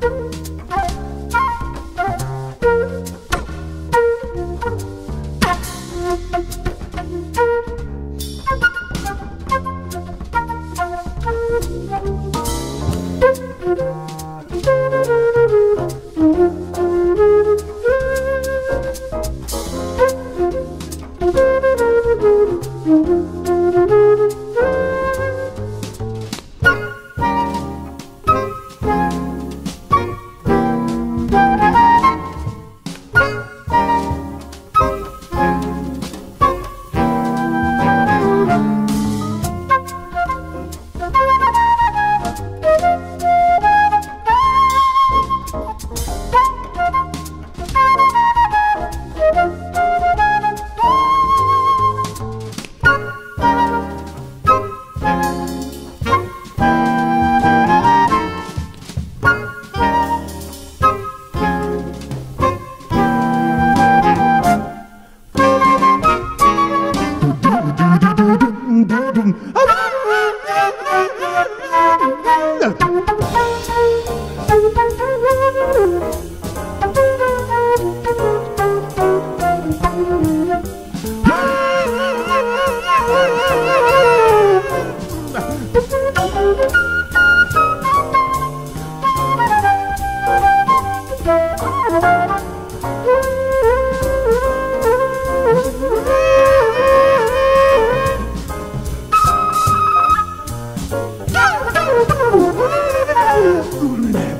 Bye.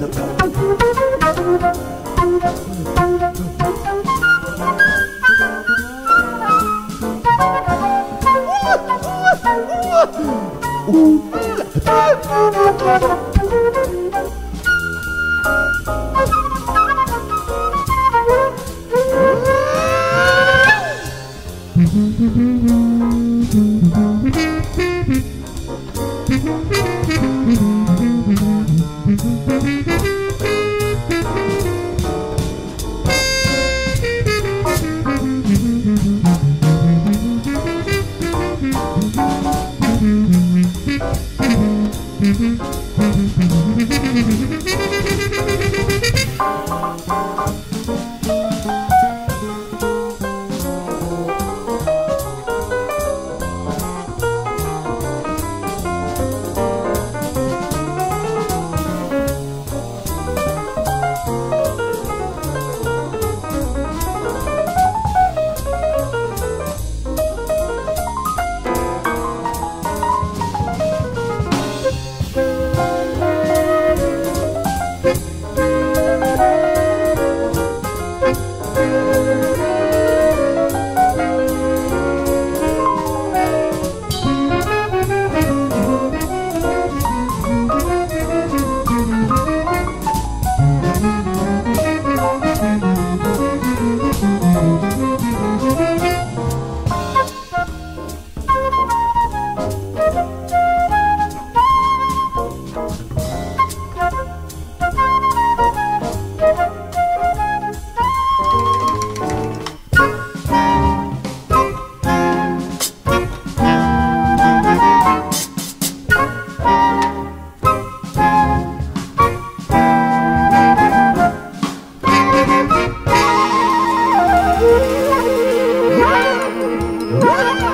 Uh. What?